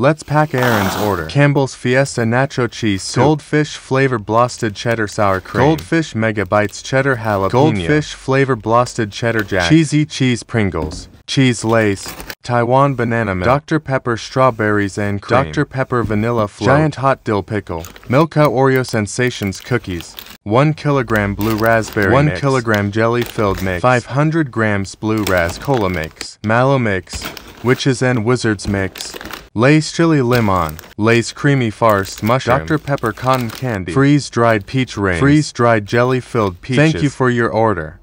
Let's pack Aaron's order. Campbell's Fiesta Nacho Cheese Soup. Goldfish Flavor Blasted Cheddar Sour Cream. Goldfish Mega Bites Cheddar Jalapeno. Goldfish Flavor Blasted Cheddar Jack. Cheesy Cheese Pringles. Cheese Lace. Taiwan Banana Milk. Dr. Pepper Strawberries and Cream. Dr. Pepper Vanilla Float. Giant Hot Dill Pickle. Milka Oreo Sensations Cookies. 1 kilogram blue raspberry 1 mix. kilogram jelly filled mix 500 grams blue ras cola mix mallow mix witches and wizards mix Lay's chili lemon, Lay's creamy farced mushroom, Dr. Pepper cotton candy, freeze dried peach rings, freeze dried jelly filled peaches. Thank you for your order.